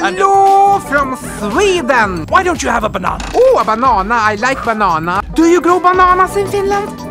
Hello! from Sweden! Why don't you have a banana? Oh, a banana! I like banana! Do you grow bananas in Finland?